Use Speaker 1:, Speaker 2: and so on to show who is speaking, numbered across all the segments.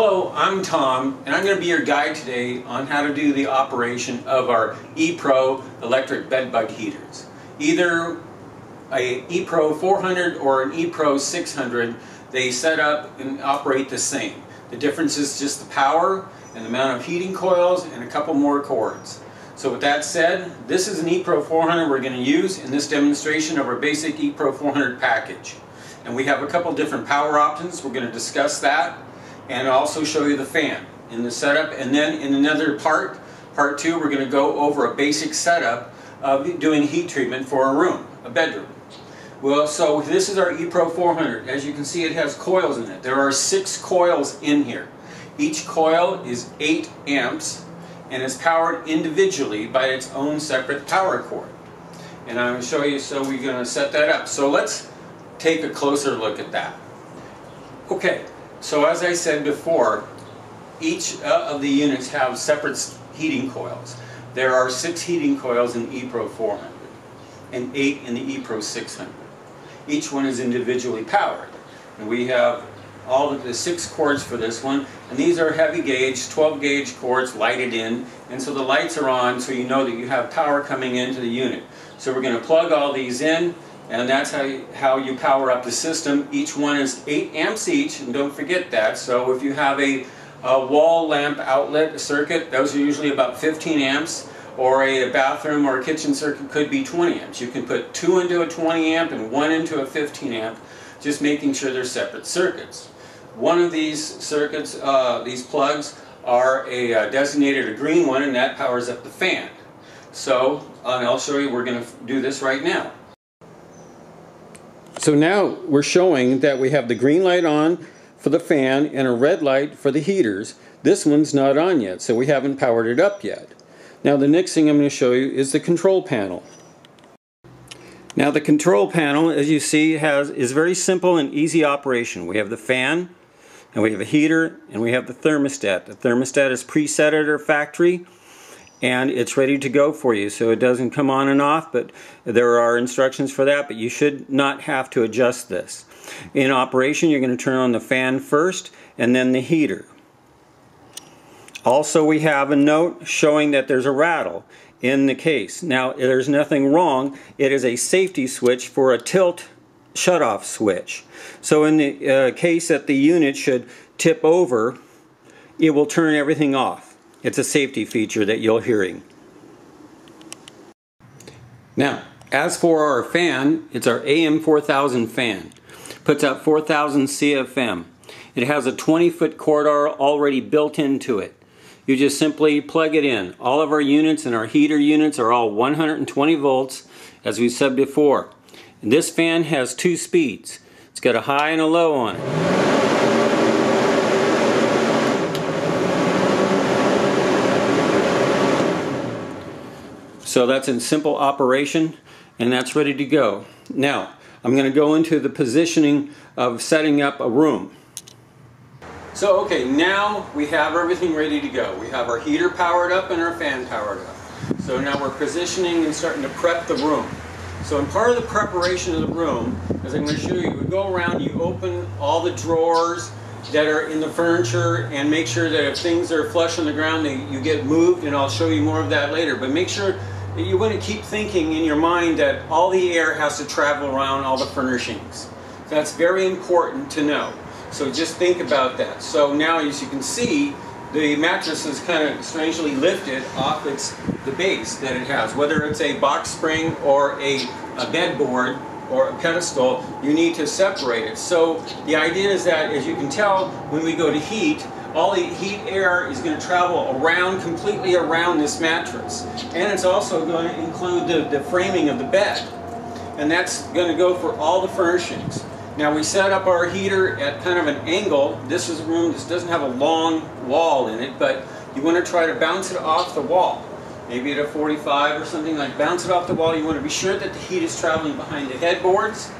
Speaker 1: Hello, I'm Tom, and I'm going to be your guide today on how to do the operation of our ePro electric bed bug heaters. Either a ePro 400 or an ePro 600, they set up and operate the same. The difference is just the power and the amount of heating coils and a couple more cords. So with that said, this is an ePro 400 we're going to use in this demonstration of our basic ePro 400 package. And we have a couple different power options, we're going to discuss that and also show you the fan in the setup. And then in another part, part two, we're going to go over a basic setup of doing heat treatment for a room, a bedroom. Well, so this is our ePro 400. As you can see, it has coils in it. There are six coils in here. Each coil is 8 amps and is powered individually by its own separate power cord. And I'm going to show you, so we're going to set that up. So let's take a closer look at that. Okay, so as I said before, each uh, of the units have separate heating coils. There are six heating coils in ePro 400 and eight in the ePro 600. Each one is individually powered. And we have all the six cords for this one. And these are heavy gauge, 12 gauge cords lighted in. And so the lights are on so you know that you have power coming into the unit. So we're going to plug all these in and that's how you, how you power up the system. Each one is 8 amps each, and don't forget that. So if you have a, a wall lamp outlet circuit, those are usually about 15 amps, or a bathroom or a kitchen circuit could be 20 amps. You can put two into a 20 amp and one into a 15 amp, just making sure they're separate circuits. One of these circuits, uh, these plugs, are a uh, designated a green one, and that powers up the fan. So, and I'll show you, we're going to do this right now. So now we're showing that we have the green light on for the fan and a red light for the heaters. This one's not on yet, so we haven't powered it up yet. Now the next thing I'm going to show you is the control panel. Now the control panel, as you see, has is very simple and easy operation. We have the fan, and we have a heater, and we have the thermostat. The thermostat is preset at our factory, and it's ready to go for you. So it doesn't come on and off but there are instructions for that but you should not have to adjust this. In operation you're going to turn on the fan first and then the heater. Also we have a note showing that there's a rattle in the case. Now there's nothing wrong. It is a safety switch for a tilt shutoff switch. So in the uh, case that the unit should tip over it will turn everything off it's a safety feature that you're hearing. Now, as for our fan, it's our AM4000 fan. Puts out 4000 CFM. It has a 20 foot corridor already built into it. You just simply plug it in. All of our units and our heater units are all 120 volts, as we said before. And this fan has two speeds. It's got a high and a low on it. So that's in simple operation and that's ready to go. Now, I'm going to go into the positioning of setting up a room. So okay, now we have everything ready to go. We have our heater powered up and our fan powered up. So now we're positioning and starting to prep the room. So in part of the preparation of the room, as I'm going to show you, we go around, you open all the drawers that are in the furniture and make sure that if things are flush on the ground, they, you get moved, and I'll show you more of that later. But make sure you want to keep thinking in your mind that all the air has to travel around all the furnishings. That's very important to know. So just think about that. So now as you can see, the mattress is kind of strangely lifted off its the base that it has. Whether it's a box spring or a, a bedboard or a pedestal, you need to separate it. So the idea is that, as you can tell, when we go to heat, all the heat air is going to travel around, completely around this mattress. And it's also going to include the, the framing of the bed. And that's going to go for all the furnishings. Now we set up our heater at kind of an angle. This is a room, that doesn't have a long wall in it, but you want to try to bounce it off the wall. Maybe at a 45 or something like bounce it off the wall. You want to be sure that the heat is traveling behind the headboards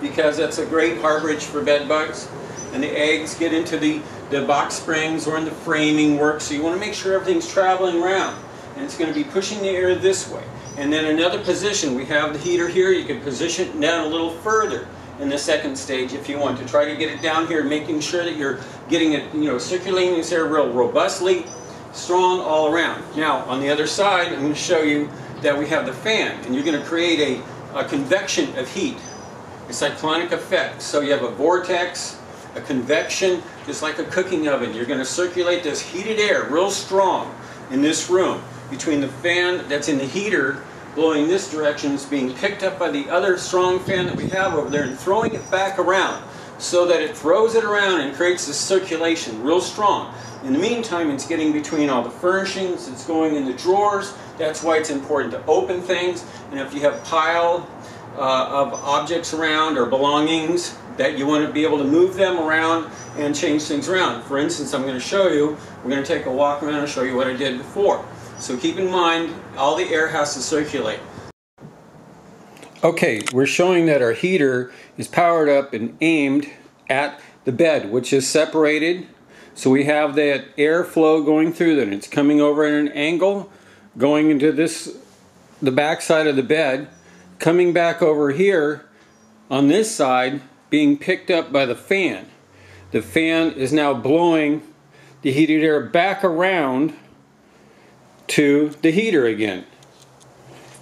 Speaker 1: because that's a great harborage for bed bugs. And the eggs get into the the box springs or in the framing work. So you want to make sure everything's traveling around. And it's going to be pushing the air this way. And then another position, we have the heater here. You can position it down a little further in the second stage if you want to try to get it down here, making sure that you're getting it, you know, circulating this air real robustly, strong all around. Now, on the other side, I'm going to show you that we have the fan, and you're going to create a, a convection of heat, a cyclonic effect. So you have a vortex, a convection, just like a cooking oven. You're going to circulate this heated air real strong in this room between the fan that's in the heater blowing this direction is being picked up by the other strong fan that we have over there and throwing it back around so that it throws it around and creates this circulation real strong. In the meantime, it's getting between all the furnishings, it's going in the drawers. That's why it's important to open things. And if you have pile uh, of objects around or belongings, that you want to be able to move them around and change things around. For instance, I'm going to show you, we're going to take a walk around and show you what I did before. So keep in mind, all the air has to circulate. Okay, we're showing that our heater is powered up and aimed at the bed, which is separated. So we have that airflow going through that. It's coming over at an angle, going into this, the back side of the bed, coming back over here on this side, being picked up by the fan. The fan is now blowing the heated air back around to the heater again.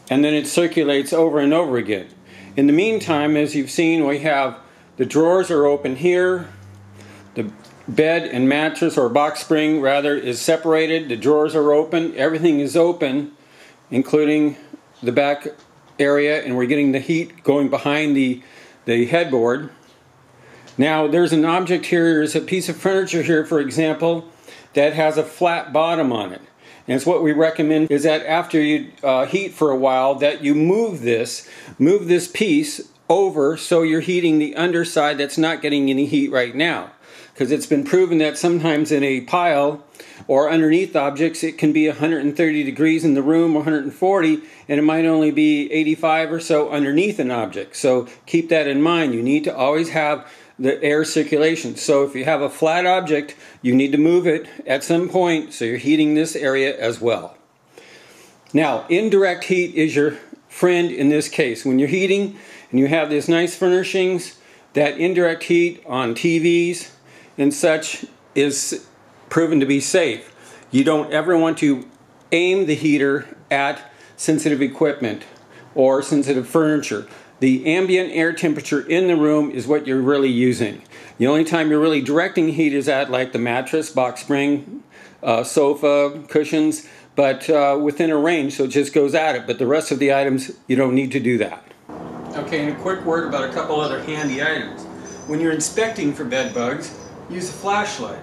Speaker 1: And then it circulates over and over again. In the meantime, as you've seen, we have the drawers are open here. The bed and mattress or box spring rather is separated. The drawers are open. Everything is open, including the back area, and we're getting the heat going behind the, the headboard. Now, there's an object here, there's a piece of furniture here, for example, that has a flat bottom on it. And it's what we recommend is that after you uh, heat for a while that you move this, move this piece over so you're heating the underside that's not getting any heat right now. Because it's been proven that sometimes in a pile or underneath objects it can be 130 degrees in the room 140 and it might only be 85 or so underneath an object. So keep that in mind. You need to always have the air circulation. So if you have a flat object, you need to move it at some point so you're heating this area as well. Now, indirect heat is your friend in this case. When you're heating and you have these nice furnishings, that indirect heat on TVs and such is proven to be safe. You don't ever want to aim the heater at sensitive equipment or sensitive furniture the ambient air temperature in the room is what you're really using. The only time you're really directing heat is at like the mattress, box spring, uh, sofa, cushions, but uh, within a range, so it just goes at it. But the rest of the items, you don't need to do that. Okay, and a quick word about a couple other handy items. When you're inspecting for bed bugs, use a flashlight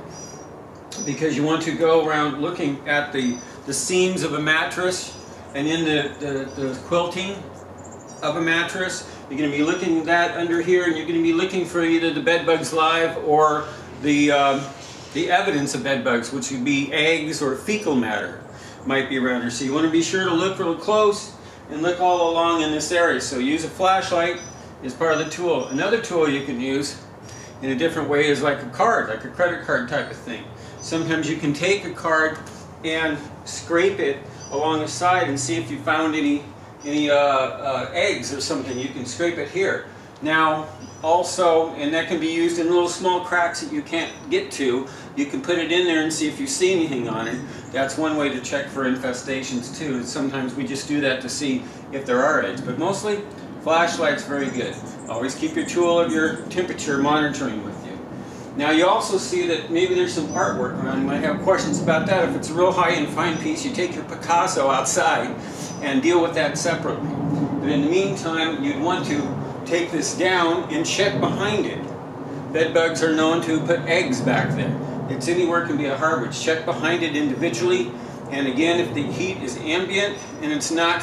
Speaker 1: because you want to go around looking at the, the seams of a mattress and in the, the, the quilting of a mattress. You're going to be looking that under here, and you're going to be looking for either the bed bugs live or the um, the evidence of bed bugs, which would be eggs or fecal matter, might be around here. So you want to be sure to look real close and look all along in this area. So use a flashlight as part of the tool. Another tool you can use in a different way is like a card, like a credit card type of thing. Sometimes you can take a card and scrape it along the side and see if you found any any uh, uh, eggs or something, you can scrape it here. Now, also, and that can be used in little small cracks that you can't get to, you can put it in there and see if you see anything on it. That's one way to check for infestations too. And Sometimes we just do that to see if there are eggs, but mostly flashlight's very good. Always keep your tool of your temperature monitoring with you. Now you also see that maybe there's some artwork around. You might have questions about that. If it's a real high-end fine piece, you take your Picasso outside and deal with that separately. But in the meantime, you'd want to take this down and check behind it. Bed bugs are known to put eggs back there. It's anywhere can be a harborage. Check behind it individually. And again, if the heat is ambient and it's not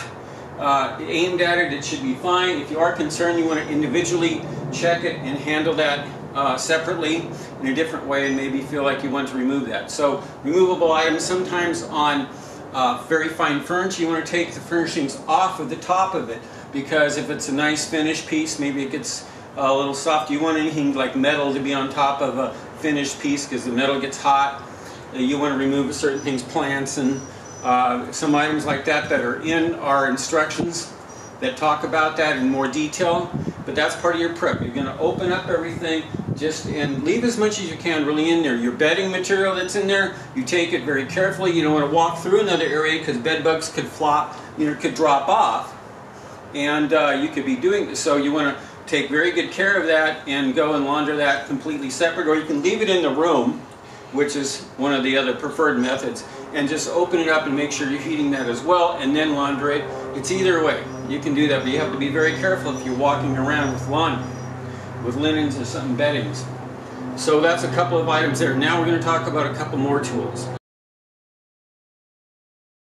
Speaker 1: uh, aimed at it, it should be fine. If you are concerned, you want to individually check it and handle that uh, separately in a different way and maybe feel like you want to remove that. So removable items sometimes on uh, very fine furniture, you want to take the furnishings off of the top of it because if it's a nice finished piece, maybe it gets a little soft. You want anything like metal to be on top of a finished piece because the metal gets hot. You want to remove certain things, plants and uh, some items like that that are in our instructions that talk about that in more detail. But that's part of your prep. You're going to open up everything, just and leave as much as you can really in there. Your bedding material that's in there, you take it very carefully. You don't want to walk through another area because bed bugs could flop, you know, could drop off, and uh, you could be doing this. so. You want to take very good care of that and go and launder that completely separate, or you can leave it in the room, which is one of the other preferred methods, and just open it up and make sure you're heating that as well, and then launder it. It's either way. You can do that, but you have to be very careful if you're walking around with laundry with linens or some beddings. So that's a couple of items there. Now we're going to talk about a couple more tools.